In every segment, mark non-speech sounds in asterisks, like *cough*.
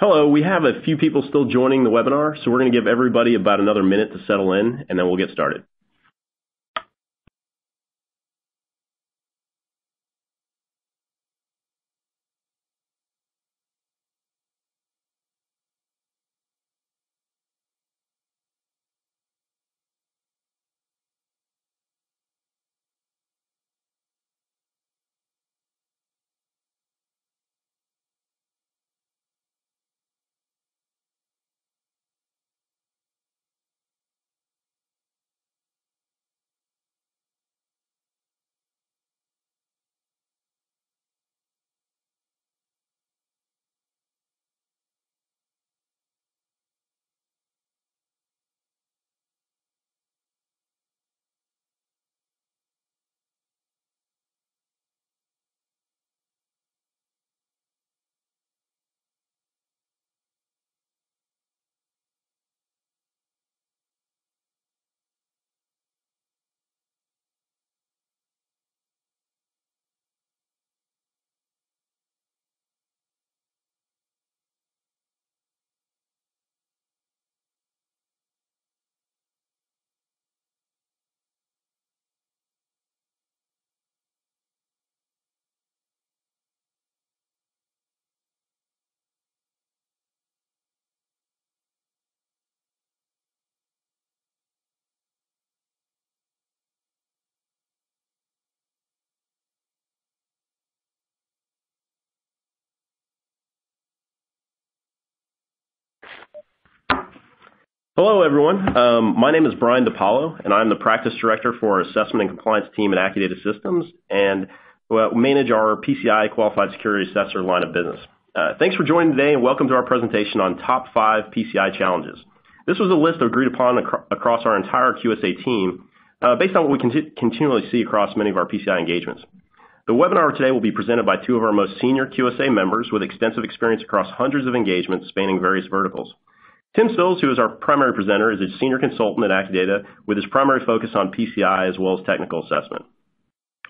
Hello. We have a few people still joining the webinar, so we're going to give everybody about another minute to settle in, and then we'll get started. Hello, everyone. Um, my name is Brian DiPaolo, and I'm the Practice Director for our Assessment and Compliance team at Accudata Systems, and manage our PCI Qualified Security Assessor line of business. Uh, thanks for joining today, and welcome to our presentation on top five PCI challenges. This was a list agreed upon across our entire QSA team uh, based on what we continually see across many of our PCI engagements. The webinar today will be presented by two of our most senior QSA members with extensive experience across hundreds of engagements spanning various verticals. Tim Sills, who is our primary presenter, is a senior consultant at Accudata with his primary focus on PCI as well as technical assessment.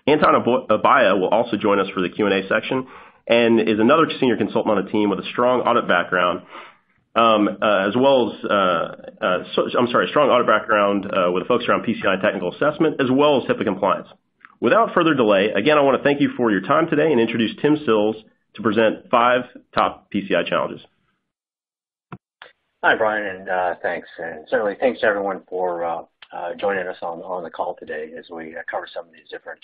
Anton Abaya will also join us for the Q&A section and is another senior consultant on the team with a strong audit background um, uh, as well as, uh, uh, so, I'm sorry, strong audit background with a focus around PCI technical assessment, as well as HIPAA compliance. Without further delay, again, I want to thank you for your time today and introduce Tim Sills to present five top PCI challenges. Hi, Brian, and uh, thanks. And certainly, thanks to everyone for uh, uh, joining us on on the call today as we cover some of these different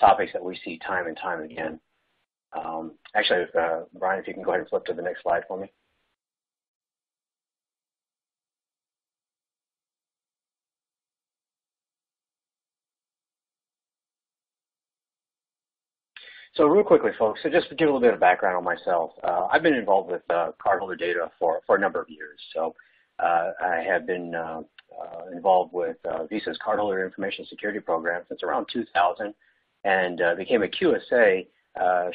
topics that we see time and time again. Um, actually, Brian, if you can go ahead and flip to the next slide for me. So real quickly, folks, so just to give a little bit of background on myself. Uh, I've been involved with uh, cardholder data for for a number of years. So uh, I have been uh, involved with Visa's Cardholder Information Security Program since around 2000 and became a QSA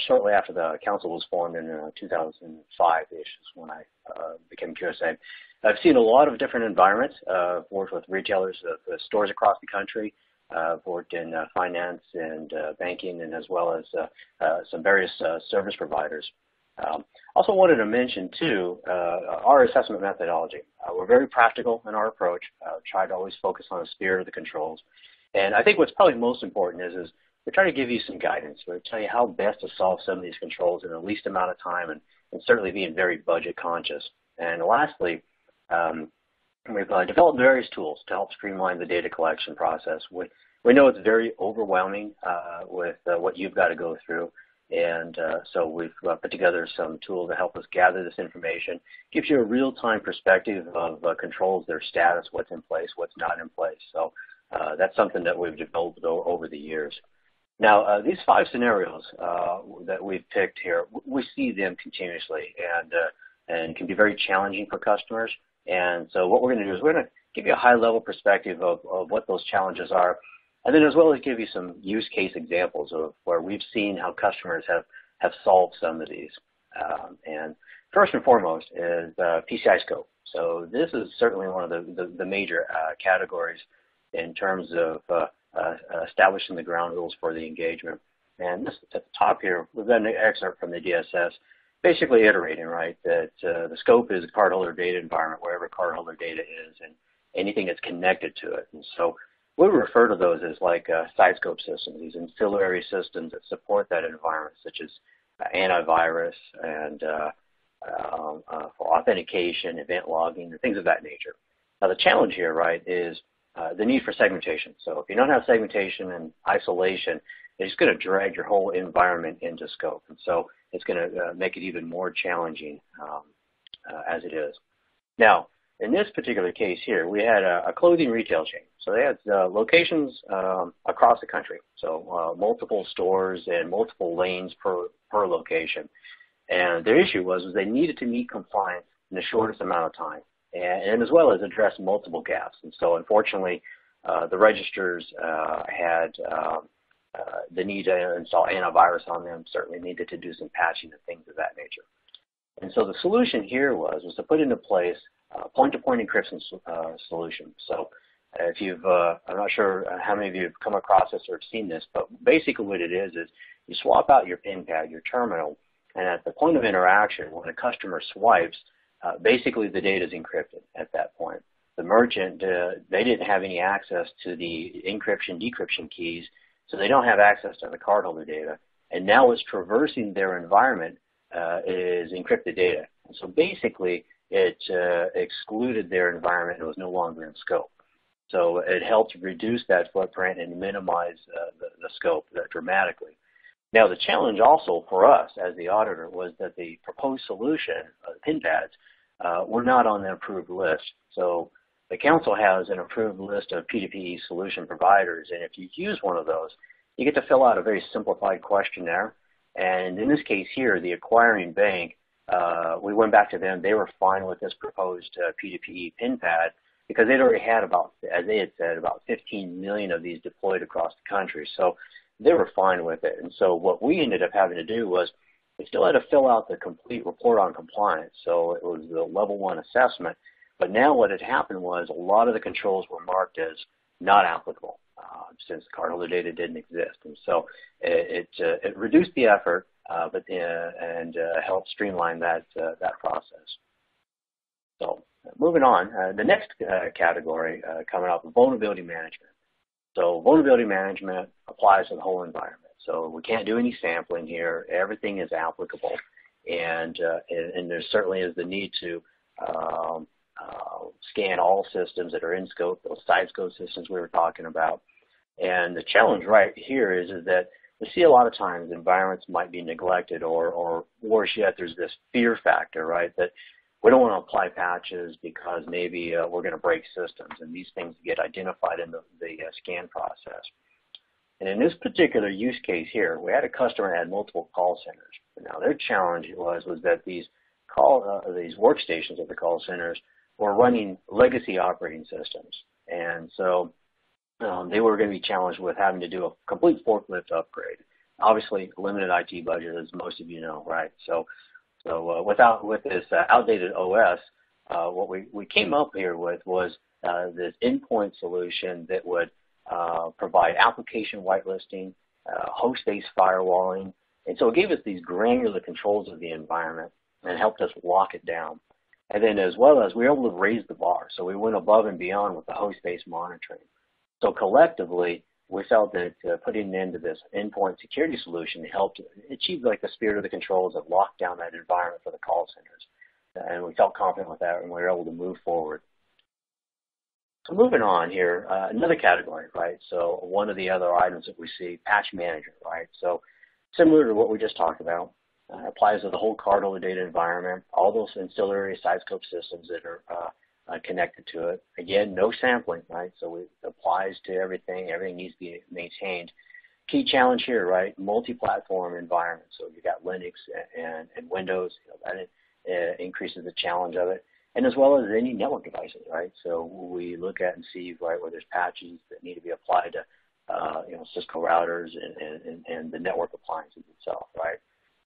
shortly after the council was formed in 2005-ish is when I became QSA. I've seen a lot of different environments. I've worked with retailers, of stores across the country. I've worked in uh, finance and uh, banking and as well as some various service providers. Um, also wanted to mention, too, our assessment methodology. We're very practical in our approach, try to always focus on the spirit of the controls. And I think what's probably most important is we try to give you some guidance. We tell you how best to solve some of these controls in the least amount of time and certainly being very budget conscious. And lastly, um, we've uh, developed various tools to help streamline the data collection process. We know it's very overwhelming uh, with uh, what you've got to go through. And so we've put together some tools to help us gather this information. Gives you a real-time perspective of controls, their status, what's in place, what's not in place. So that's something that we've developed over the years. Now, these five scenarios that we've picked here, we see them continuously and can be very challenging for customers. And so what we're going to do is we're going to give you a high-level perspective of what those challenges are, and then as well as give you some use case examples of where we've seen how customers have have solved some of these. Um, and First and foremost is uh, PCI scope. So this is certainly one of the the major uh, categories in terms of uh, establishing the ground rules for the engagement. And this at the top here, we've got an excerpt from the DSS. Basically iterating, right? That uh, the scope is cardholder data environment, wherever cardholder data is, and anything that's connected to it. And so we refer to those as like uh, side scope systems, these ancillary systems that support that environment, such as uh, antivirus and uh, um, uh, for authentication, event logging, and things of that nature. Now the challenge here, right, is uh, the need for segmentation. So if you don't have segmentation and isolation, it's going to drag your whole environment into scope. And so it's going to uh, make it even more challenging um, uh, as it is. Now, in this particular case here, we had a, a clothing retail chain. So they had uh, locations um, across the country. So uh, multiple stores and multiple lanes per, per location. And their issue was, was they needed to meet compliance in the shortest amount of time and, as well as address multiple gaps. And so unfortunately, uh, the registers uh, had um, uh, the need to install antivirus on them, certainly needed to do some patching and things of that nature. And so the solution here was, was to put into place a point-to-point encryption uh, solution. So if you've, uh, I'm not sure how many of you have come across this or have seen this, but basically what it is is you swap out your PIN pad, your terminal, and at the point of interaction, when a customer swipes, uh, basically the data is encrypted at that point. The merchant, uh, they didn't have any access to the encryption, decryption keys, so they don't have access to the cardholder data. And now what's traversing their environment uh, is encrypted data. So basically, it uh, excluded their environment and was no longer in scope. So it helped reduce that footprint and minimize uh, the, the scope dramatically. Now the challenge also for us as the auditor was that the proposed solution, uh, PIN pads, uh, were not on the approved list. So the council has an approved list of P2P solution providers, and if you use one of those, you get to fill out a very simplified questionnaire. And in this case here, the acquiring bank, uh, we went back to them. They were fine with this proposed uh, P2P PIN pad because they'd already had about, as they had said, about 15 million of these deployed across the country. So they were fine with it. And so what we ended up having to do was we still had to fill out the complete report on compliance. So it was the level one assessment. But now what had happened was a lot of the controls were marked as not applicable uh, since cardholder data didn't exist. And so it, it, uh, it reduced the effort uh, but, uh, and uh, helped streamline that, uh, that process. So moving on, the next category coming up, vulnerability management. So vulnerability management applies to the whole environment. So we can't do any sampling here. Everything is applicable. And, uh, and, and, there certainly is the need to um, uh, scan all systems that are in scope, those side scope systems we were talking about. And the challenge right here is, is that we see a lot of times environments might be neglected or, or worse yet, there's this fear factor, right, that we don't want to apply patches because maybe uh, we're going to break systems, and these things get identified in the, the uh, scan process. And in this particular use case here, we had a customer that had multiple call centers. Now their challenge was was that these call uh, these workstations at the call centers were running legacy operating systems, and so um, they were going to be challenged with having to do a complete forklift upgrade. Obviously, limited IT budget, as most of you know, right? So so uh, without with this uh, outdated OS, uh, what we, we came up here with was uh, this endpoint solution that would uh, provide application whitelisting, uh, host-based firewalling, and so it gave us these granular controls of the environment and helped us lock it down. And then as well as we were able to raise the bar, so we went above and beyond with the host-based monitoring. So collectively, we felt that uh, putting into this endpoint security solution helped achieve like the spirit of the controls that locked down that environment for the call centers. And we felt confident with that and we were able to move forward. So moving on here, uh, another category, right? So one of the other items that we see, patch manager, right? So similar to what we just talked about, uh, applies to the whole cardholder data environment, all those ancillary side scope systems that are uh, uh, connected to it. Again, no sampling, right? So it applies to everything. Everything needs to be maintained. Key challenge here, right? Multi-platform environment. So you've got Linux and, and Windows. You know, that uh, increases the challenge of it. And as well as any network devices, right? So we look at and see, right, where there's patches that need to be applied to, uh, you know, Cisco routers and, and, and the network appliances itself, right?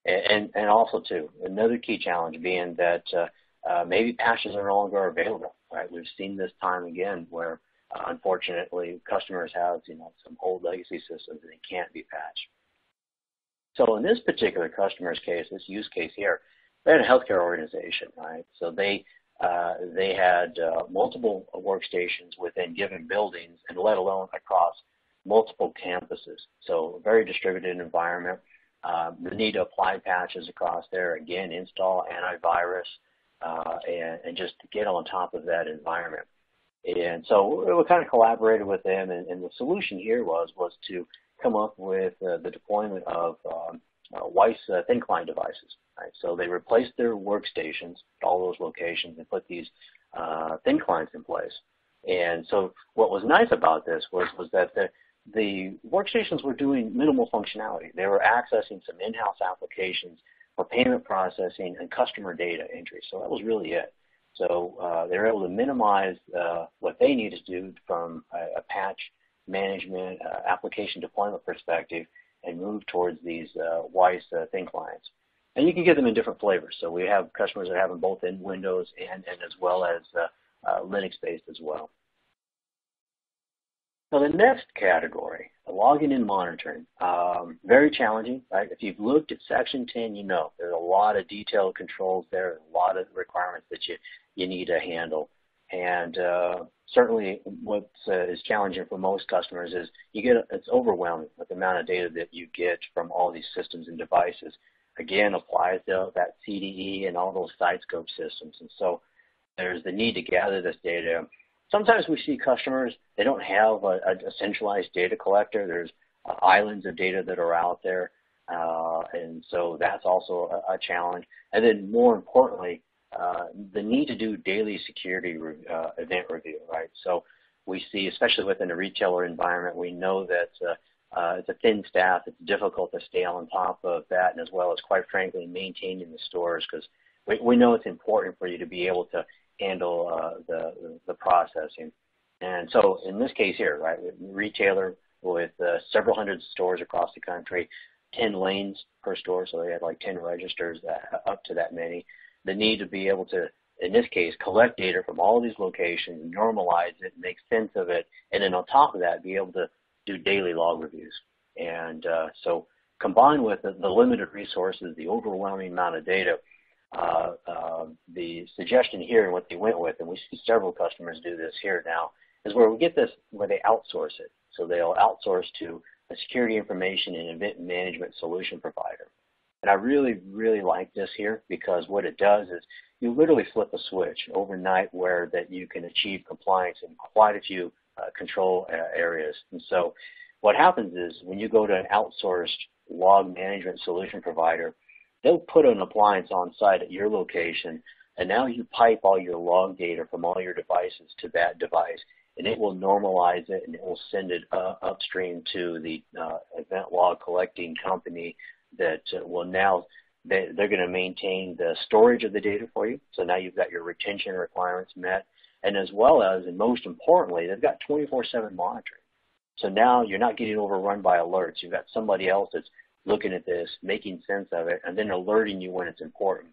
And, and also, too, another key challenge being that uh, uh, maybe patches are no longer available, right? We've seen this time again where, uh, unfortunately, customers have, you know, some old legacy systems and they can't be patched. So in this particular customer's case, this use case here, they had a healthcare organization, right? So they uh, they had uh, multiple workstations within given buildings, and let alone across multiple campuses. So very distributed environment. Uh, the need to apply patches across there, again, install antivirus, uh, and, and, just get on top of that environment. And so we kind of collaborated with them, and, and the solution here was was to come up with uh, the deployment of um, uh, Wyse uh, thin client devices. Right? So they replaced their workstations at all those locations and put these uh, thin clients in place. And so what was nice about this was was that the the workstations were doing minimal functionality. They were accessing some in-house applications for payment processing and customer data entry. So that was really it. So uh, they were able to minimize uh, what they needed to do from a, a patch management, uh, application deployment perspective, and move towards these uh, Wyse uh. And you can get them in different flavors. So we have customers that have them both in Windows and, and as well as uh, uh, Linux-based as well. Now the next category, logging and monitoring, um, very challenging, right? If you've looked at Section 10, you know there's a lot of detailed controls there, a lot of requirements that you, you need to handle. And uh, certainly what uh, is challenging for most customers is you get it's overwhelming with the amount of data that you get from all these systems and devices. Again, applies to that CDE and all those side scope systems. And so there's the need to gather this data Sometimes we see customers, they don't have a, a centralized data collector. There's uh, islands of data that are out there. Uh, and so that's also a, a, challenge. And then more importantly, the need to do daily security re uh, event review, right? So we see, especially within a retailer environment, we know that uh, uh, it's a thin staff. It's difficult to stay on top of that, and as well as, quite frankly, maintaining the stores because we, we know it's important for you to be able to handle uh, the, the processing. And so in this case here, right, retailer with uh, several hundred stores across the country, 10 lanes per store, so they had like 10 registers, up to that many. The need to be able to, in this case, collect data from all these locations, normalize it, make sense of it, and then on top of that, be able to do daily log reviews. And uh, so combined with the, the limited resources, the overwhelming amount of data, uh, uh, the suggestion here and what they went with, and we see several customers do this here now, is where we get this where they outsource it. So they'll outsource to a security information and event management solution provider. And I really, really like this here because what it does is you literally flip a switch overnight where that you can achieve compliance in quite a few uh, control uh, areas. And so what happens is when you go to an outsourced log management solution provider, They'll put an appliance on site at your location, and now you pipe all your log data from all your devices to that device, and it will normalize it and it will send it uh, upstream to the uh, event log collecting company that uh, will now they, they're going to maintain the storage of the data for you. So now you've got your retention requirements met, and as well as, and most importantly, they've got 24/7 monitoring. So now you're not getting overrun by alerts. You've got somebody else that's looking at this, making sense of it, and then alerting you when it's important.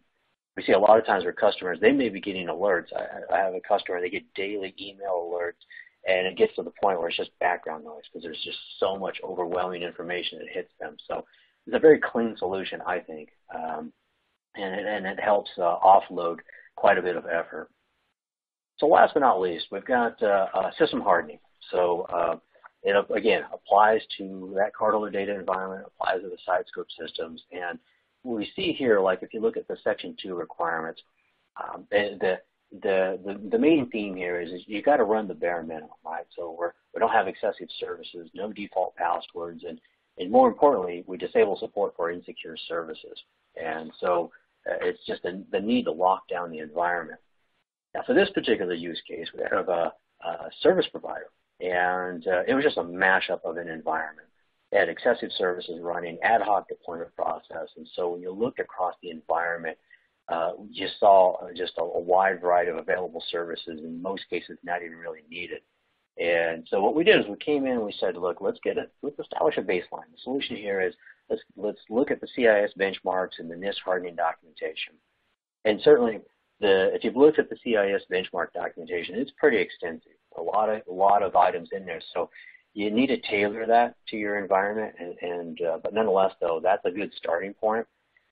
We see a lot of times where customers, they may be getting alerts. I, I have a customer, they get daily email alerts, and it gets to the point where it's just background noise because there's just so much overwhelming information that hits them. So it's a very clean solution, I think, um, and, it, and it helps uh, offload quite a bit of effort. So last but not least, we've got uh, uh, system hardening. So uh, it again applies to that cardholder data environment, applies to the side scope systems, and we see here, like if you look at the Section 2 requirements, um, the, the, the, the main theme here is, is you got to run the bare minimum, right? So we're, we don't have excessive services, no default passwords, and, and more importantly, we disable support for insecure services. And so uh, it's just a, the need to lock down the environment. Now, for this particular use case, we have a, a service provider and uh, it was just a mashup of an environment. Had excessive services running, ad hoc deployment process, and so when you looked across the environment, uh, you saw just a, a, wide variety of available services, in most cases not even really needed. And so what we did is we came in and we said, look, let's get it, let's establish a baseline. The solution here is let's let's look at the CIS benchmarks and the NIST hardening documentation. And certainly, the if you've looked at the CIS benchmark documentation, it's pretty extensive a lot of a lot of items in there. So you need to tailor that to your environment, and, and uh, but nonetheless, though, that's a good starting point.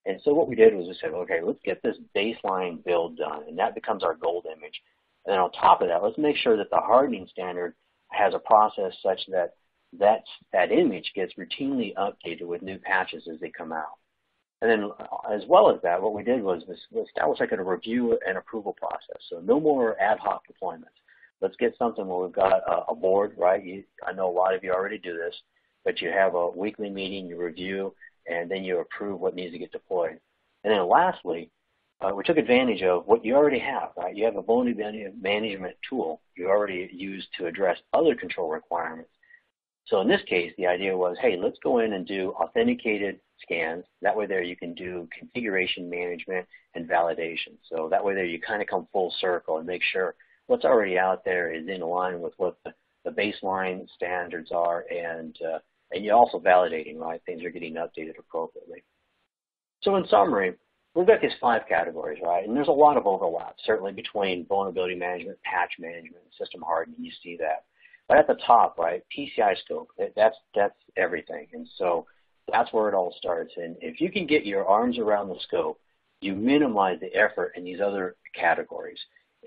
And so what we did was we said, okay, let's get this baseline build done, and that becomes our gold image. And then on top of that, let's make sure that the hardening standard has a process such that that, that image gets routinely updated with new patches as they come out. And then as well as that, what we did was we established like a review and approval process. So no more ad hoc deployments. Let's get something where we've got a, a board, right? You, I know a lot of you already do this, but you have a weekly meeting, you review, and then you approve what needs to get deployed. And then lastly, uh, we took advantage of what you already have, right? You have a vulnerability management tool you already use to address other control requirements. So in this case, the idea was, hey, let's go in and do authenticated scans. That way there you can do configuration management and validation. So that way there you kind of come full circle and make sure what's already out there is in line with what the, the baseline standards are and uh, and you're also validating, right? Things are getting updated appropriately. So in summary, we've got these five categories, right? And there's a lot of overlap, certainly between vulnerability management, patch management, system hardening. You see that. But at the top, right, PCI scope, that's, that's everything. And so that's where it all starts. And if you can get your arms around the scope, you minimize the effort in these other categories.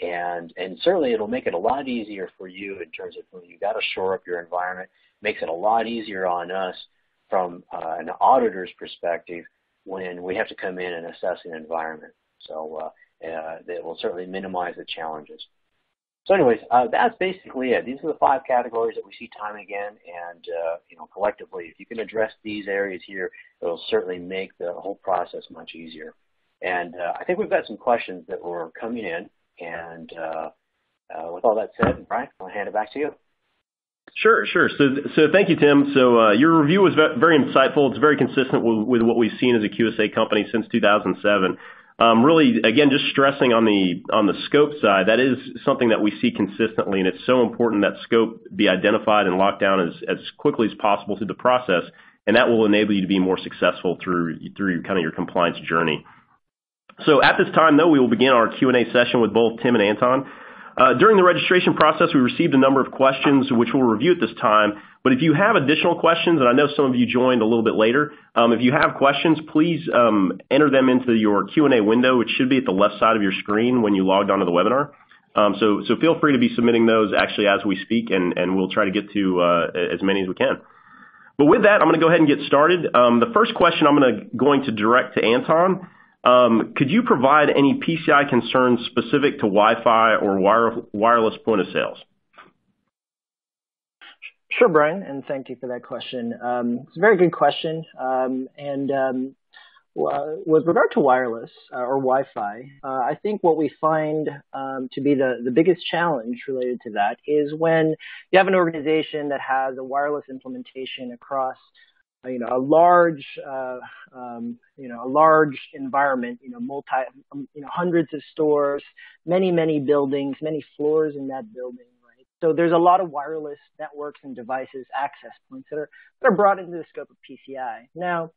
And, and certainly it'll make it a lot easier for you in terms of when you got to shore up your environment, makes it a lot easier on us from uh, an auditor's perspective when we have to come in and assess an environment. So uh, uh, that will certainly minimize the challenges. So anyways, uh, that's basically it. These are the five categories that we see time and again, and uh, you know, collectively, if you can address these areas here, it'll certainly make the whole process much easier. And uh, I think we've got some questions that were coming in, and uh, uh, with all that said, Brian, I'll hand it back to you. Sure, sure. So, so thank you, Tim. So uh, your review was very insightful. It's very consistent with, what we've seen as a QSA company since 2007. Um, really, again, just stressing on the on the scope side, that is something that we see consistently, and it's so important that scope be identified and locked down as, as quickly as possible through the process, and that will enable you to be more successful through through kind of your compliance journey. So at this time, though, we will begin our Q&A session with both Tim and Anton. Uh, during the registration process, we received a number of questions, which we'll review at this time. But if you have additional questions, and I know some of you joined a little bit later, um, if you have questions, please um, enter them into your Q&A window, which should be at the left side of your screen when you logged onto the webinar. Um, so, so feel free to be submitting those actually as we speak, and, and we'll try to get to uh, as many as we can. But with that, I'm going to go ahead and get started. Um, the first question I'm to, going to direct to Anton. Um, could you provide any PCI concerns specific to Wi-Fi or wire, wireless point of sales? Sure, Brian, and thank you for that question. Um, it's a very good question. Um, and with regard to wireless uh, or Wi-Fi, uh, I think what we find to be the biggest challenge related to that is when you have an organization that has a wireless implementation across you know, a large, uh, um, you know, a large environment, you know, multi, um, you know, hundreds of stores, many, many buildings, many floors in that building, right? So there's a lot of wireless networks and devices, access points that are, that are brought into the scope of PCI. Now,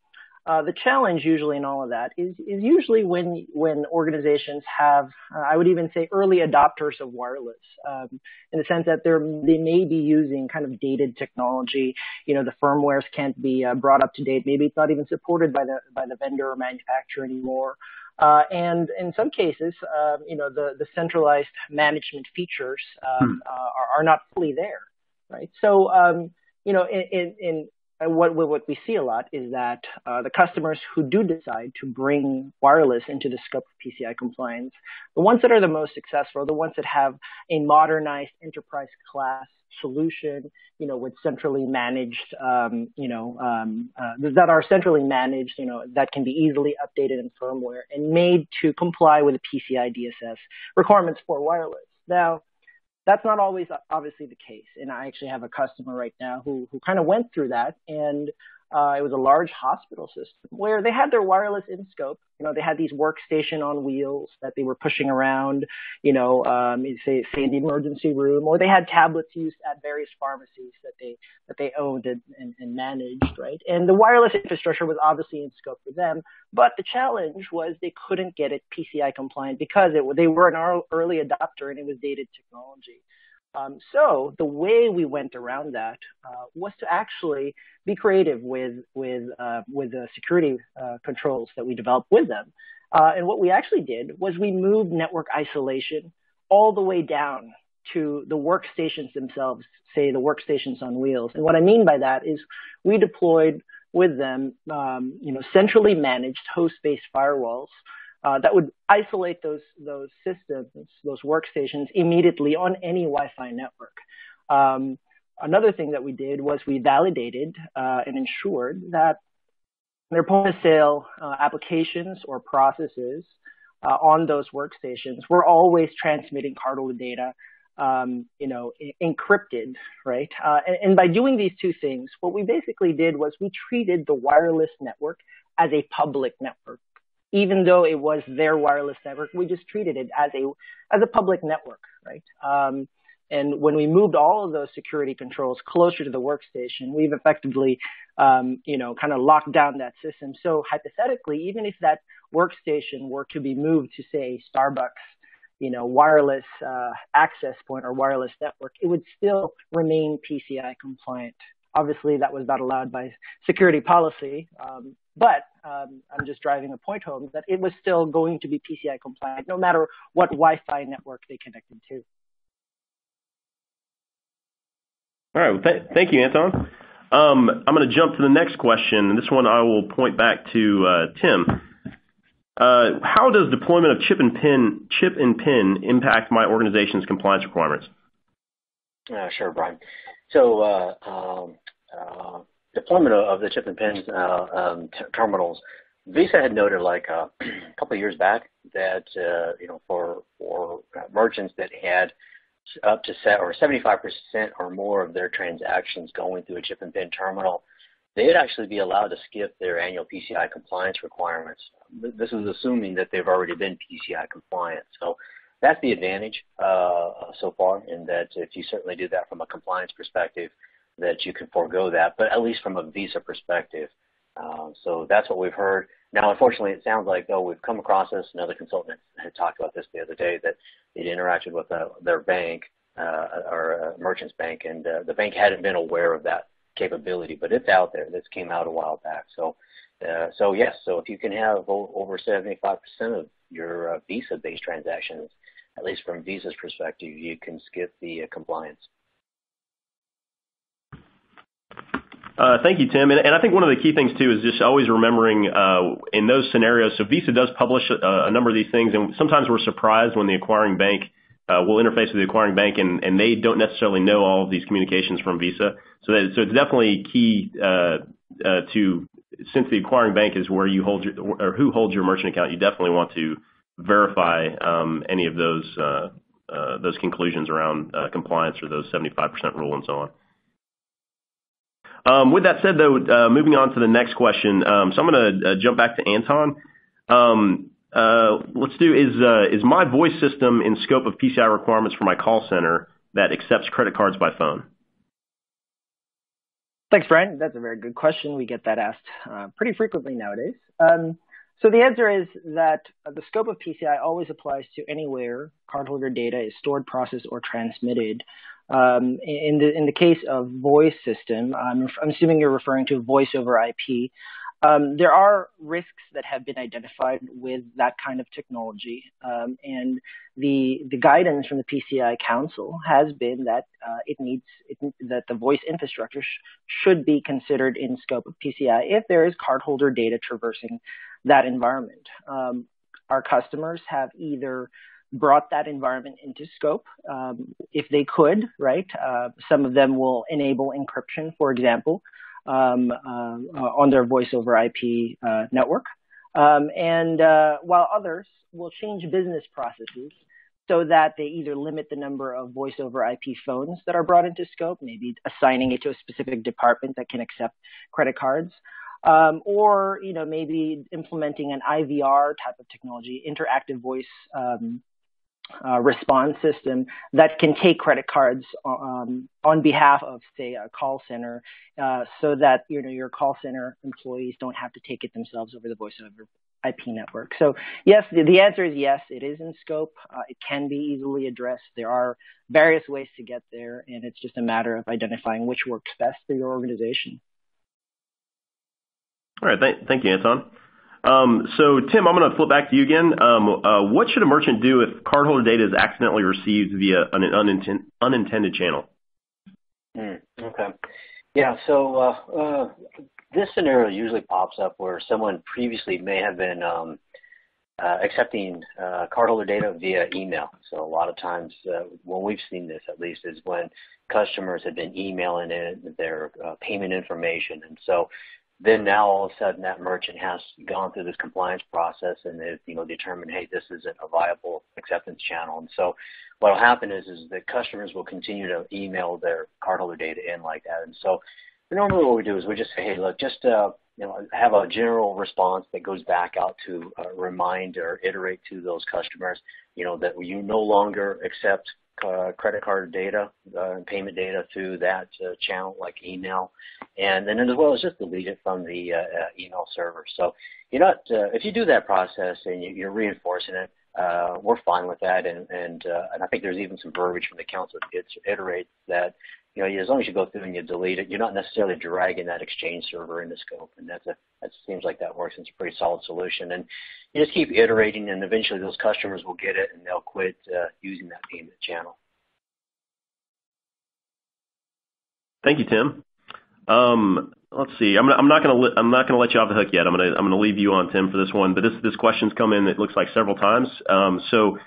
uh, the challenge usually in all of that is, is usually when when organizations have, uh, I would even say, early adopters of wireless, um, in the sense that they're they may be using kind of dated technology. You know, the firmwares can't be uh, brought up to date. Maybe it's not even supported by the by the vendor or manufacturer anymore. Uh, and in some cases, um, you know, the, the centralized management features um, hmm. Uh, are, are, not fully there, right? So, um, you know, in, in, what, what we see a lot is that uh, the customers who do decide to bring wireless into the scope of PCI compliance, the ones that are the most successful are the ones that have a modernized enterprise class solution, you know, with centrally managed, um, you know, um, uh, that are centrally managed, you know, that can be easily updated in firmware and made to comply with the PCI DSS requirements for wireless. Now, that's not always obviously the case. And I actually have a customer right now who, who kind of went through that and uh, it was a large hospital system where they had their wireless in scope. You know, they had these workstation on wheels that they were pushing around, you know, um, say, say in the emergency room, or they had tablets used at various pharmacies that they, that they owned and, and, and managed, right? And the wireless infrastructure was obviously in scope for them, but the challenge was they couldn't get it PCI compliant because it, they were an early adopter and it was dated technology. Um, so the way we went around that uh, was to actually be creative with with uh, with the security uh, controls that we developed with them. Uh, and what we actually did was we moved network isolation all the way down to the workstations themselves, say the workstations on wheels. And what I mean by that is we deployed with them, um, you know, centrally managed host-based firewalls uh, that would isolate those those systems, those workstations immediately on any Wi-Fi network. Um, another thing that we did was we validated uh, and ensured that their point of sale uh, applications or processes uh, on those workstations were always transmitting cardholder data, um, you know, encrypted, right? Uh, and, and by doing these two things, what we basically did was we treated the wireless network as a public network even though it was their wireless network, we just treated it as a as a public network, right? Um, and when we moved all of those security controls closer to the workstation, we've effectively, um, you know, kind of locked down that system. So hypothetically, even if that workstation were to be moved to say Starbucks, you know, wireless uh, access point or wireless network, it would still remain PCI compliant. Obviously, that was not allowed by security policy, um, but um, I'm just driving a point home that it was still going to be PCI compliant no matter what Wi-Fi network they connected to. All right. Well, th- thank you, Anton. Um, I'm going to jump to the next question. This one I will point back to uh, Tim. Uh, how does deployment of chip and pin chip and pin impact my organization's compliance requirements? Uh, sure, Brian. So uh, um, uh, deployment of the chip and pin uh, um, terminals, Visa had noted like uh, *clears throat* a couple of years back that uh, you know for for merchants that had up to set or 75% or more of their transactions going through a chip and pin terminal, they'd actually be allowed to skip their annual PCI compliance requirements. This is assuming that they've already been PCI compliant. So that's the advantage uh, so far, in that if you certainly do that from a compliance perspective, that you can forego that, but at least from a visa perspective. Uh, so that's what we've heard. Now, unfortunately, it sounds like, oh, we've come across this. Another consultant had talked about this the other day that they'd interacted with uh, their bank uh, or a merchant's bank, and uh, the bank hadn't been aware of that capability, but it's out there. This came out a while back. So, uh, so yes, so if you can have over 75% of your uh, Visa-based transactions, at least from Visa's perspective, you can skip the uh, compliance. Uh, thank you, Tim. And, I think one of the key things too is just always remembering uh, in those scenarios. So Visa does publish a, a, number of these things, and sometimes we're surprised when the acquiring bank uh, will interface with the acquiring bank, and, they don't necessarily know all of these communications from Visa. So, that, so it's definitely key uh, uh, to since the acquiring bank is where you hold your or who holds your merchant account, you definitely want to verify um, any of those uh, those conclusions around compliance or those 75% rule and so on. Um, with that said, though, uh, moving on to the next question. Um, so I'm going to uh, jump back to Anton. Um, uh, let's do is is my voice system in scope of PCI requirements for my call center that accepts credit cards by phone? Thanks, Brian. That's a very good question. We get that asked pretty frequently nowadays. So the answer is that the scope of PCI always applies to anywhere cardholder data is stored, processed, or transmitted um, in the in the case of voice system, I'm, I'm assuming you're referring to voice over IP. Um, there are risks that have been identified with that kind of technology, um, and the the guidance from the PCI Council has been that uh, it needs it, that the voice infrastructure sh- should be considered in scope of PCI if there is cardholder data traversing that environment. Um, our customers have either brought that environment into scope um, if they could, right? Uh, some of them will enable encryption, for example, um, uh, on their voice over IP uh, network. Um, and uh, while others will change business processes so that they either limit the number of voice over IP phones that are brought into scope, maybe assigning it to a specific department that can accept credit cards, um, or you know maybe implementing an IVR type of technology, interactive voice um, uh, response system that can take credit cards um, on behalf of, say, a call center, uh, so that you know your call center employees don't have to take it themselves over the voice over IP network. So yes, the, the answer is yes. It is in scope. Uh, it can be easily addressed. There are various ways to get there, and it's just a matter of identifying which works best for your organization. All right. Th- thank you, Anton. Um, so, Tim, I'm going to flip back to you again. Um, uh, what should a merchant do if cardholder data is accidentally received via an unintended, channel? Mm, okay. Yeah, so uh, uh, this scenario usually pops up where someone previously may have been um, accepting cardholder data via email. So a lot of times when we've seen this at least is when customers have been emailing in their payment information. Then now all of a sudden that merchant has gone through this compliance process and they've you know determined hey this isn't a viable acceptance channel. And so what will happen is is that customers will continue to email their cardholder data in like that. And so normally what we do is we just say hey look just uh, you know have a general response that goes back out to uh, remind or iterate to those customers you know that you no longer accept uh, credit card data uh, and payment data through that uh, channel like email, and then as well as just delete it from the uh, uh, email server. So you're not if you do that process and you, are reinforcing it, we're fine with that, and and and I think there's even some verbiage from the council that iterates that you know, as long as you go through and you delete it, you're not necessarily dragging that exchange server into scope, and that's a that seems like that works. It's a pretty solid solution, and you just keep iterating, and eventually those customers will get it, and they'll quit uh, using that payment channel. Thank you, Tim. Um, let's see. I'm, I'm not going to let you off the hook yet. I'm going to leave you on Tim for this one. But this this question's come in. It looks like several times. Um, so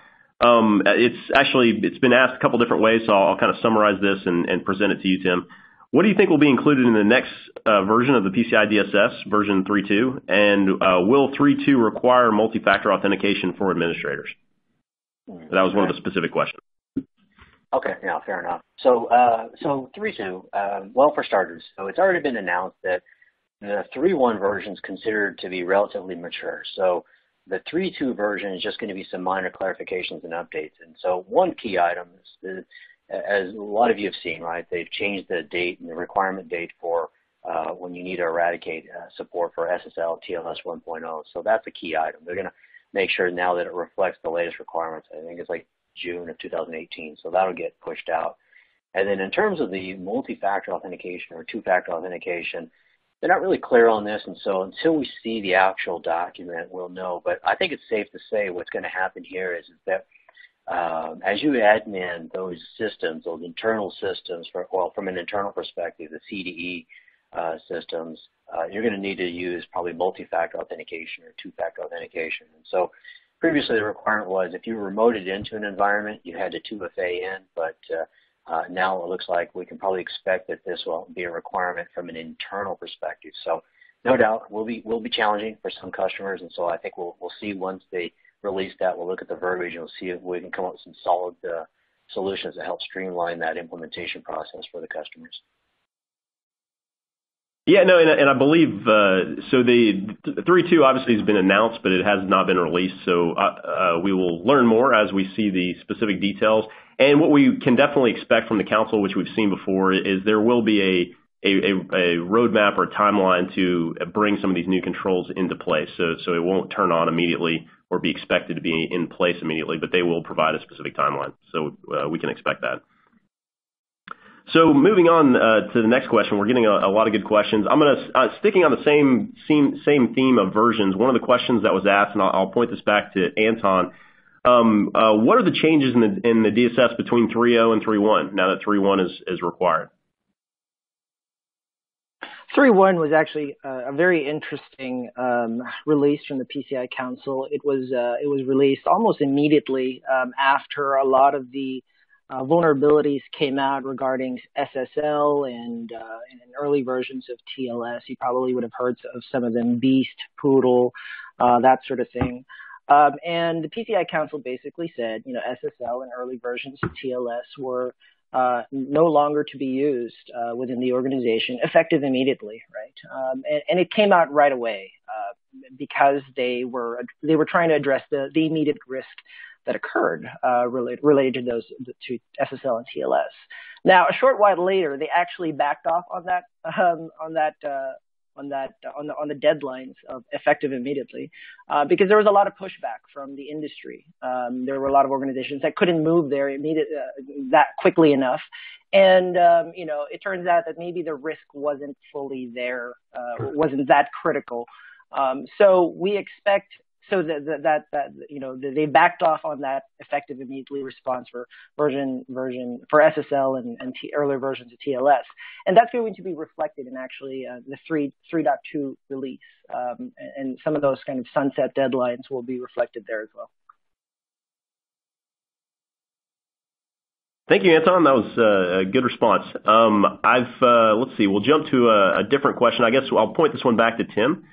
it's actually it's been asked a couple different ways, so I'll, kind of summarize this and, present it to you, Tim. What do you think will be included in the next uh, version of the PCI DSS, version 3.2, and uh, will 3.2 require multi-factor authentication for administrators? That was one of the specific questions. Okay, yeah, fair enough. So, uh, so 3.2, um, well, for starters, so it's already been announced that the 3.1 version is considered to be relatively mature. The 3.2 version is just going to be some minor clarifications and updates. And so one key item is, the, as a lot of you have seen, right, they've changed the date and the requirement date for uh, when you need to eradicate uh, support for SSL TLS 1.0. So that's a key item. They're going to make sure now that it reflects the latest requirements. I think it's like June of 2018. So that'll get pushed out. And then in terms of the multi-factor authentication or two-factor authentication, they're not really clear on this, and so until we see the actual document, we'll know. But I think it's safe to say what's going to happen here is, is that um, as you admin those systems, those internal systems, for, well, from an internal perspective, the CDE uh, systems, uh, you're going to need to use probably multi-factor authentication or two-factor authentication. And so previously the requirement was if you remoted into an environment, you had to 2FA in, but uh, uh, now it looks like we can probably expect that this will be a requirement from an internal perspective. So no doubt will be will be challenging for some customers, and so I think we'll we'll see once they release that. We'll look at the verbiage and we'll see if we can come up with some solid uh, solutions that help streamline that implementation process for the customers. Yeah, no, and, I believe uh, so. The three two obviously has been announced, but it has not been released. So uh, uh, we will learn more as we see the specific details. And what we can definitely expect from the council, which we've seen before, is there will be a a, roadmap or timeline to bring some of these new controls into place. So, so it won't turn on immediately or be expected to be in place immediately, but they will provide a specific timeline. So we can expect that. So moving on uh, to the next question, we're getting a, lot of good questions. I'm going to uh, sticking on the same, theme of versions. One of the questions that was asked, and I'll, point this back to Anton, um, uh, what are the changes in the, in the DSS between 3.0 and 3.1 now that 3.1 is, is required? 3.1 was actually a very interesting um, release from the PCI Council. It was it was released almost immediately um, after a lot of the vulnerabilities came out regarding SSL and, uh, and early versions of TLS. You probably would have heard of some of them, Beast, Poodle, uh, that sort of thing. Um, and the PCI Council basically said, you know, SSL and early versions of TLS were uh, no longer to be used uh, within the organization, effective immediately, right? Um, and, and, it came out right away uh, because they were they were trying to address the, the immediate risk that occurred uh, related, related to those to SSL and TLS. Now, a short while later, they actually backed off on that um, on that uh, on that on the on the deadlines of effective immediately uh, because there was a lot of pushback from the industry. Um, there were a lot of organizations that couldn't move there immediate, uh, that quickly enough, and um, you know it turns out that maybe the risk wasn't fully there, uh, wasn't that critical. Um, so we expect so that, that, that, you know, they backed off on that effective immediately response for version, version for SSL and, and T, earlier versions of TLS. And that's going to be reflected in actually uh, the 3, 3.2 release. Um, and, some of those kind of sunset deadlines will be reflected there as well. Thank you, Anton. That was uh, a good response. Um, I've uh, let's see. We'll jump to a, a, different question. I guess I'll point this one back to Tim.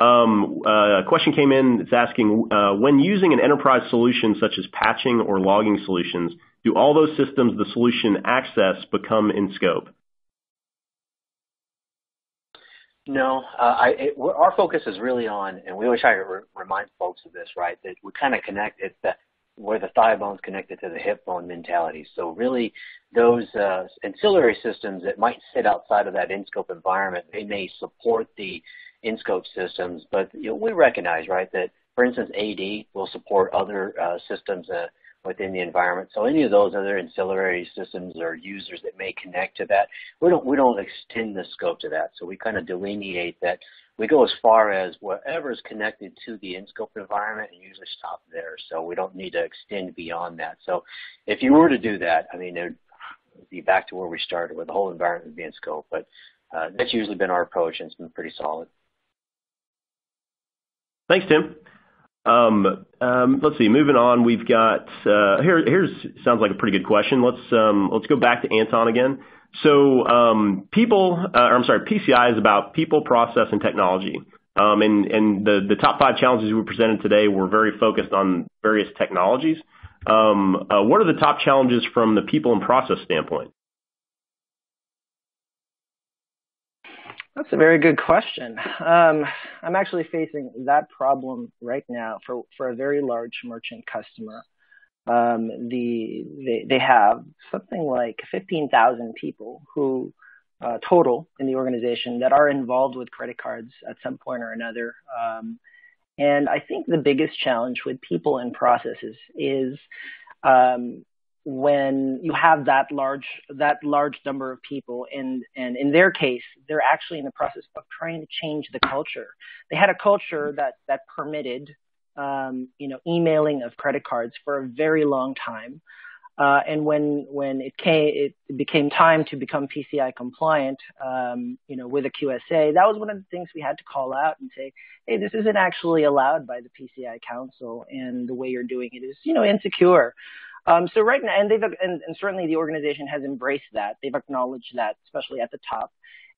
Um, uh, a question came in. that's asking, uh, when using an enterprise solution such as patching or logging solutions, do all those systems the solution access become in scope? No, uh, I, it, our focus is really on, and we always try to re- remind folks of this, right? That we kind of connect that where the thigh bone's connected to the hip bone mentality. So really, those uh, ancillary systems that might sit outside of that in-scope environment, they may support the in-scope systems, but you know, we recognize, right, that for instance, AD will support other uh, systems uh, within the environment. So any of those other ancillary systems or users that may connect to that, we don't we don't extend the scope to that. So we kind of delineate that. We go as far as whatever is connected to the in-scope environment and usually stop there. So we don't need to extend beyond that. So if you were to do that, I mean, it would be back to where we started, where the whole environment would be in scope. But uh, that's usually been our approach, and it's been pretty solid. Thanks, Tim. Um, um, let's see. Moving on, we've got uh, here. Here's sounds like a pretty good question. Let's um, let's go back to Anton again. So, um, people, uh, or I'm sorry, PCI is about people, process, and technology. Um, and and the the top five challenges we presented today were very focused on various technologies. Um, uh, what are the top challenges from the people and process standpoint? That's a very good question. Um, I'm actually facing that problem right now for, for a very large merchant customer. Um, the they, they have something like 15,000 people who uh, total in the organization that are involved with credit cards at some point or another. Um, and I think the biggest challenge with people and processes is um, when you have that large that large number of people and and in their case they're actually in the process of trying to change the culture. They had a culture that that permitted um, you know emailing of credit cards for a very long time. Uh, and when when it came it became time to become PCI compliant um, you know with a QSA that was one of the things we had to call out and say hey this isn't actually allowed by the PCI council and the way you're doing it is you know insecure um, so right now, and they've and, and, certainly the organization has embraced that. They've acknowledged that, especially at the top.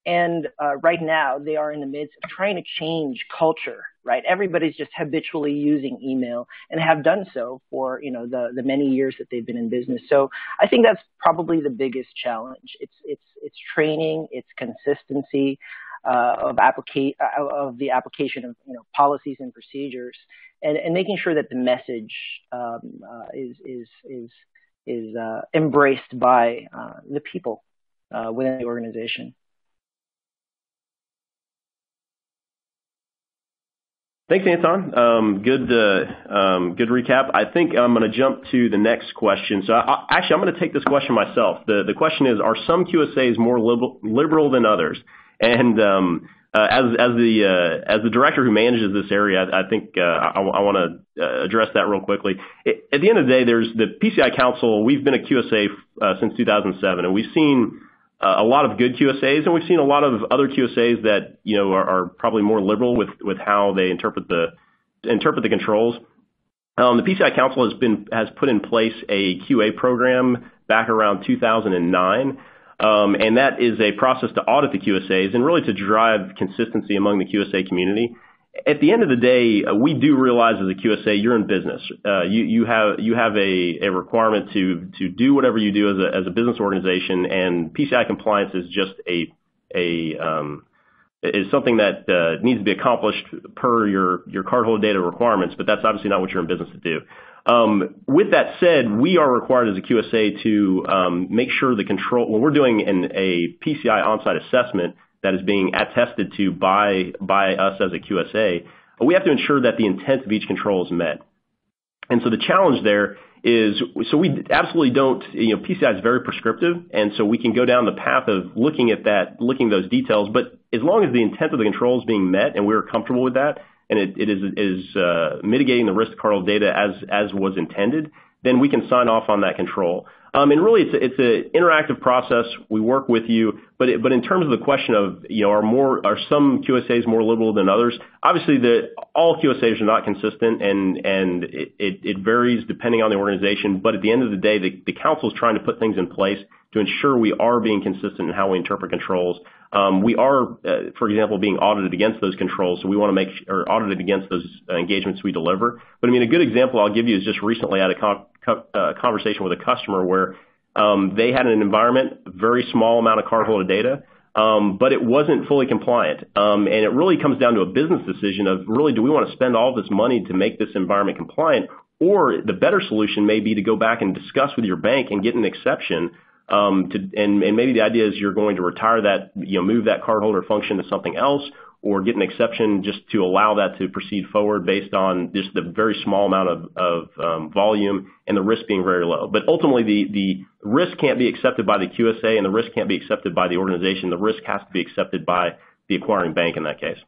And uh, right now, they are in the midst of trying to change culture. Right, everybody's just habitually using email and have done so for you know the the many years that they've been in business. So I think that's probably the biggest challenge. It's it's it's training, it's consistency uh, of applica- uh, of the application of you know policies and procedures, and, and making sure that the message um, uh, is is is is uh, embraced by uh, the people within the organization. Thanks, Anton. Um, good, uh, um, good recap. I think I'm going to jump to the next question. Actually, I'm going to take this question myself. The question is: Are some QSAs more liberal, than others? And um, uh, as as the uh, as the director who manages this area, I, think I, want to address that real quickly. At the end of the day, there's the PCI Council. We've been a QSA since 2007, and we've seen a lot of good QSAs, and we've seen a lot of other QSAs that you know are, probably more liberal with with how they interpret the interpret the controls. Um, the PCI Council has been has put in place a QA program back around 2009 um, and that is a process to audit the QSAs and really to drive consistency among the QSA community. At the end of the day, uh, we do realize as a QSA, you're in business. Uh, you, you have you have a, a requirement to to do whatever you do as a as a business organization, and PCI compliance is just a a um, is something that uh, needs to be accomplished per your your cardholder data requirements. But that's obviously not what you're in business to do. Um, with that said, we are required as a QSA to um, make sure the control when we're doing an, a PCI on-site assessment that is being attested to by by us as a QSA, we have to ensure that the intent of each control is met. And so the challenge there is so we absolutely don't you know PCI is very prescriptive, and so we can go down the path of looking at that, looking at those details. But as long as the intent of the control is being met and we're comfortable with that, and it, is is uh, mitigating the risk of cardholder data as as was intended, then we can sign off on that control. Um, and really, it's an interactive process. We work with you, but it, but in terms of the question of you know are more are some QSAs more liberal than others? Obviously, the all QSAs are not consistent, and and it, it, varies depending on the organization. But at the end of the day, the, the council is trying to put things in place to ensure we are being consistent in how we interpret controls. Um, we are, uh, for example, being audited against those controls, so we want to make or audited against those uh, engagements we deliver. But I mean, a good example I'll give you is just recently I had a uh, conversation with a customer where um, they had an environment, very small amount of cardholder data, um, but it wasn't fully compliant. Um, and it really comes down to a business decision of really, do we want to spend all this money to make this environment compliant? Or the better solution may be to go back and discuss with your bank and get an exception um, to, and, maybe the idea is you're going to retire that, you know, move that cardholder function to something else or get an exception just to allow that to proceed forward based on just the very small amount of, um, volume and the risk being very low. But ultimately, the, risk can't be accepted by the QSA and the risk can't be accepted by the organization. The risk has to be accepted by the acquiring bank in that case.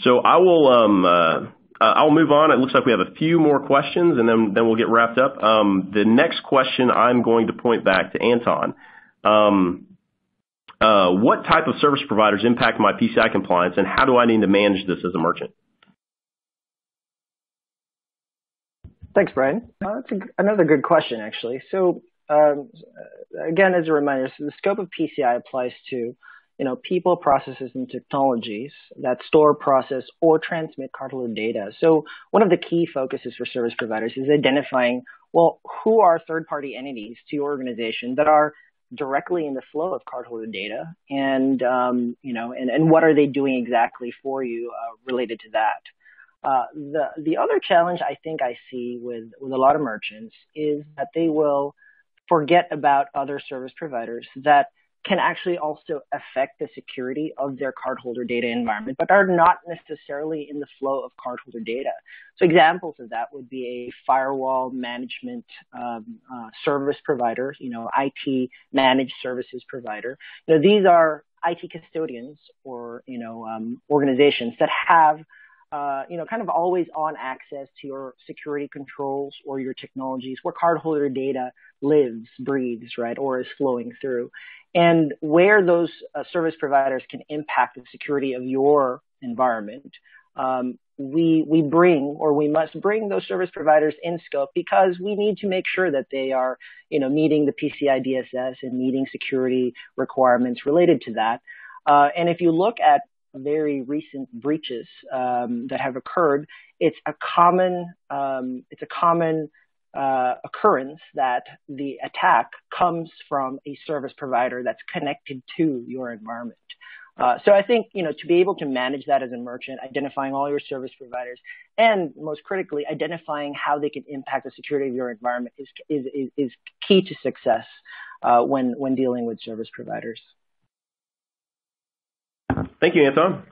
So I will um, uh, I'll move on. It looks like we have a few more questions, and then then we'll get wrapped up. Um, the next question I'm going to point back to Anton. Um, uh, what type of service providers impact my PCI compliance, and how do I need to manage this as a merchant? Thanks, Brian. Uh, that's a, another good question, actually. So, um, again, as a reminder, so the scope of PCI applies to you know, people, processes, and technologies that store, process, or transmit cardholder data. So one of the key focuses for service providers is identifying, well, who are third-party entities to your organization that are directly in the flow of cardholder data, and um, you know, and, and what are they doing exactly for you uh, related to that. Uh, the the other challenge I think I see with with a lot of merchants is that they will forget about other service providers that can actually also affect the security of their cardholder data environment, but are not necessarily in the flow of cardholder data. So examples of that would be a firewall management um, uh, service provider, you know, IT managed services provider. Know, these are IT custodians or, you know, um, organizations that have uh, you know, kind of always on access to your security controls or your technologies where cardholder data lives, breathes, right, or is flowing through. And where those uh, service providers can impact the security of your environment, um, we we bring or we must bring those service providers in scope because we need to make sure that they are you know meeting the PCI DSS and meeting security requirements related to that. Uh, and if you look at very recent breaches um, that have occurred, it's a common um, it's a common uh, occurrence that the attack comes from a service provider that's connected to your environment. Uh, so I think you know to be able to manage that as a merchant, identifying all your service providers, and most critically, identifying how they can impact the security of your environment is is is, is key to success uh, when when dealing with service providers. Thank you, Anton.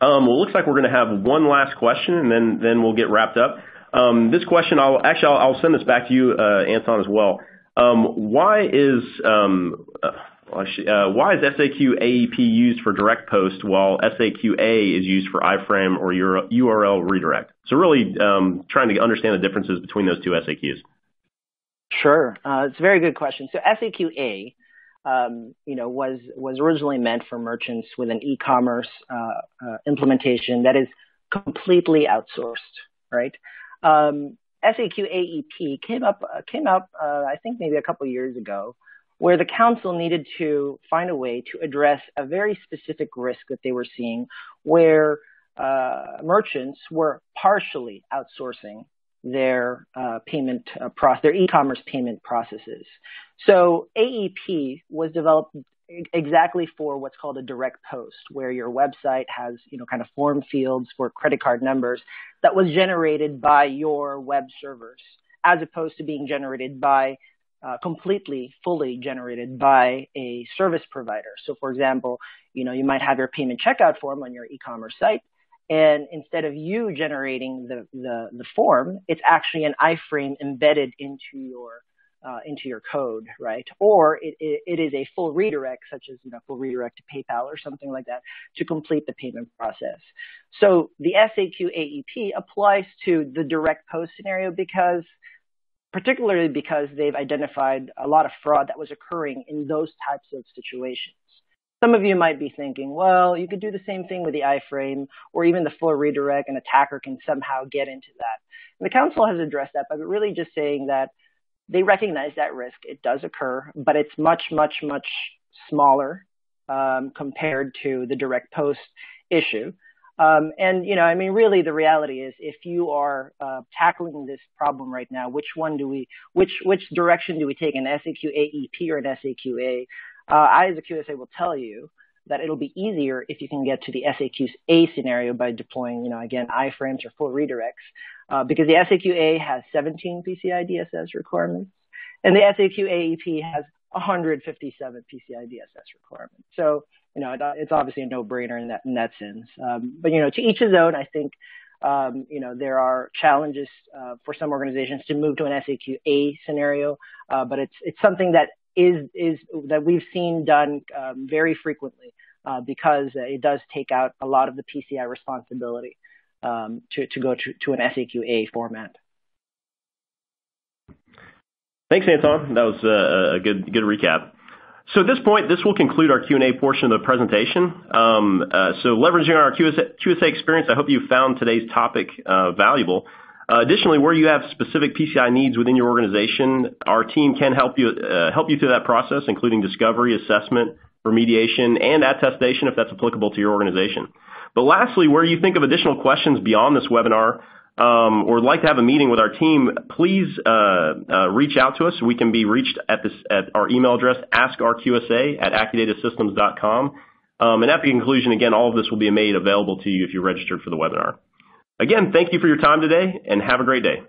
Um, well, it looks like we're going to have one last question, and then then we'll get wrapped up. Um, this question, I'll actually I'll, send this back to you, uh, Anton, as well. Um, why is uh, uh, why is SAQ AEP used for direct post while SAQA is used for iframe or URL redirect? So really trying to understand the differences between those two SAQs. Sure, it's a very good question. So SAQA um, you know, was was originally meant for merchants with an e-commerce uh, uh, implementation that is completely outsourced, right? Um, SAQ AEP came up uh, came up, uh, I think maybe a couple years ago, where the council needed to find a way to address a very specific risk that they were seeing, where uh, merchants were partially outsourcing their uh, payment uh, process, their e-commerce payment processes. So AEP was developed exactly for what's called a direct post, where your website has, you know, kind of form fields for credit card numbers that was generated by your web servers, as opposed to being generated by uh, completely, fully generated by a service provider. So, for example, you know, you might have your payment checkout form on your e-commerce site, and instead of you generating the, the, the form, it's actually an iframe embedded into your uh, into your code, right? Or it, it, it is a full redirect, such as you know, full redirect to PayPal or something like that, to complete the payment process. So the SAQ AEP applies to the direct post scenario because, particularly because they've identified a lot of fraud that was occurring in those types of situations. Some of you might be thinking, well, you could do the same thing with the iframe or even the full redirect. An attacker can somehow get into that. And the council has addressed that, but really just saying that they recognize that risk. It does occur, but it's much, much, much smaller um, compared to the direct post issue. Um, and you know, I mean, really, the reality is, if you are uh, tackling this problem right now, which one do we, which which direction do we take, an SAQ AEP or an SAQA? Uh, I, as a QSA, will tell you that it'll be easier if you can get to the SAQ's A scenario by deploying, you know, again, iframes or full redirects, uh, because the SAQ-A has 17 PCI DSS requirements, and the SAQ-AEP has 157 PCI DSS requirements. So, you know, it, it's obviously a no-brainer in that in that sense. Um, but you know, to each his own. I think, um, you know, there are challenges uh, for some organizations to move to an SAQ-A scenario, uh, but it's it's something that is is that we've seen done um, very frequently uh, because it does take out a lot of the PCI responsibility um, to to go to, to an SAQA format. Thanks, Anton. That was a good good recap. So at this point, this will conclude our Q&A portion of the presentation. Um, uh, so leveraging our QSA, QSA, experience, I hope you found today's topic uh, valuable. Uh, additionally, where you have specific PCI needs within your organization, our team can help you uh, help you through that process, including discovery, assessment, remediation, and attestation if that's applicable to your organization. But lastly, where you think of additional questions beyond this webinar um, or would like to have a meeting with our team, please uh, reach out to us. We can be reached at, this, at our email address, askrqsa at accudatasystems.com. Um, and at the conclusion, again, all of this will be made available to you if you registered for the webinar. Again, thank you for your time today and have a great day.